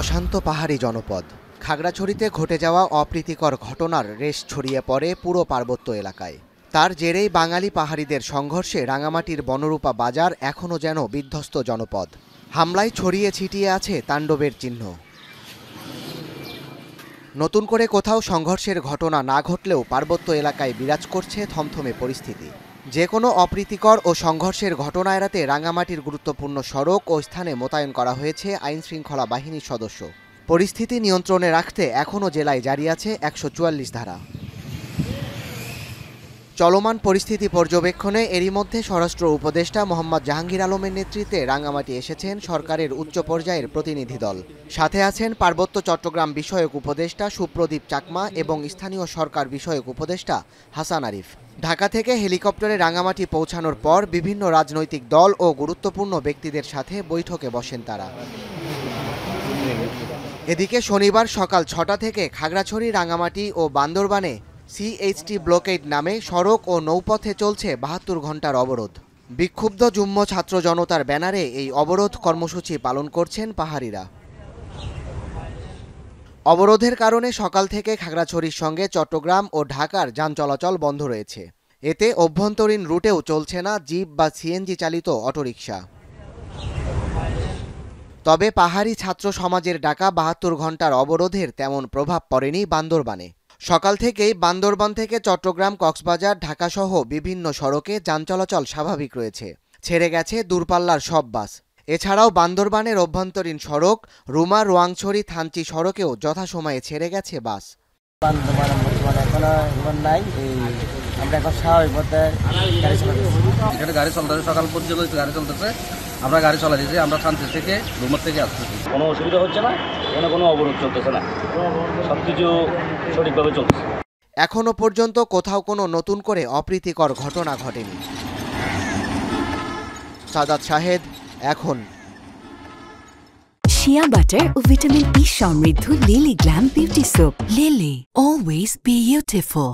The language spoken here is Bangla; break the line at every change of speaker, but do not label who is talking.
অশান্ত পাহাড়ি জনপদ। খাগড়াছড়িতে ঘটে যাওয়া অপ্রীতিকর ঘটনার রেশ ছড়িয়ে পড়ে পুরো পার্বত্য এলাকায়। তার জেরেই বাঙালি পাহাড়িদের সংঘর্ষে রাঙামাটির বনরূপা বাজার এখনও যেন বিধ্বস্ত জনপদ। হামলায় ছড়িয়ে ছিটিয়ে আছে তাণ্ডবের চিহ্ন। নতুন করে কোথাও সংঘর্ষের ঘটনা না ঘটলেও পার্বত্য এলাকায় বিরাজ করছে থমথমে পরিস্থিতি। যে কোনো অপ্রীতিকর ও সংঘর্ষের ঘটনা এড়াতে রাঙামাটির গুরুত্বপূর্ণ সড়ক ও স্থানে মোতায়েন করা হয়েছে আইন শৃঙ্খলা বাহিনীর সদস্য। পরিস্থিতি নিয়ন্ত্রণে রাখতে এখনও জেলায় জারি আছে একশো চুয়াল্লিশ ধারা। চলমান পরিস্থিতি পর্যবেক্ষণে এরই মধ্যে স্বরাষ্ট্র উপদেষ্টা মোহাম্মদ জাহাঙ্গীর আলমের নেতৃত্বে রাঙামাটি এসেছেন সরকারের উচ্চ পর্যায়ের প্রতিনিধি দল। সাথে আছেন পার্বত্য চট্টগ্রাম বিষয়ক উপদেষ্টা সুপ্রদীপ চাকমা এবং স্থানীয় সরকার বিষয়ক উপদেষ্টা হাসান আরিফ। ঢাকা থেকে হেলিকপ্টারে রাঙামাটি পৌঁছানোর পর বিভিন্ন রাজনৈতিক দল ও গুরুত্বপূর্ণ ব্যক্তিদের সাথে বৈঠকে বসেন তারা। এদিকে শনিবার সকাল ছটা থেকে খাগড়াছড়ি, রাঙামাটি ও বান্দরবানে সিএইচটি ব্লকেড নামে সড়ক ও নৌপথে চলছে বাহাত্তর ঘণ্টার অবরোধ। বিক্ষুব্ধ যুগ্ম ছাত্র জনতার ব্যানারে এই অবরোধ কর্মসূচি পালন করছেন পাহাড়িরা। অবরোধের কারণে সকাল থেকে খাগড়াছড়ির সঙ্গে চট্টগ্রাম ও ঢাকার যান চলাচল বন্ধ রয়েছে। এতে অভ্যন্তরীণ রুটেও চলছে না জিপ বা সিএনজি চালিত অটোরিকশা। তবে পাহাড়ি ছাত্র সমাজের ডাকা বাহাত্তর ঘণ্টার অবরোধের তেমন প্রভাব পড়েনি বান্দরবানে। সকাল থেকেই বান্দরবান থেকে চট্টগ্রাম কক্সবাজার ঢাকাসহ বিভিন্ন সড়কে যান চলাচল স্বাভাবিক রয়েছে। ছেড়ে গেছে দূরপাল্লার সব বাস। এছাড়াও বান্দরবানের অভ্যন্তরীণ সড়ক রুমা রোয়াংছড়ি থানচি সড়কেও যথাসময়ে ছেড়ে গেছে বাস।
আমরা এখন স্বাভাবিক মধ্যে গাড়ি চালাতেছি।
এখানে গাড়ি চলতেছে সকাল পর্যন্ত গাড়ি চলতেছে। আমরা গাড়ি চালা দিয়েছি আমরা শান্তি থেকে রুমের থেকে আসতেছি
কোনো অসুবিধা হচ্ছে না? এখানে কোনো অবরোধ চলতেছে না। সব কিছু সঠিকভাবে চলছে
এখনও পর্যন্ত কোথাও কোনো নতুন করে অপ্রীতিকর ঘটনা ঘটেনি। সাদাত শাহেদ এখন।
শিয়া বাটার ও ভিটামিন ই সমৃদ্ধ Lily glam beauty soap Lily always beautiful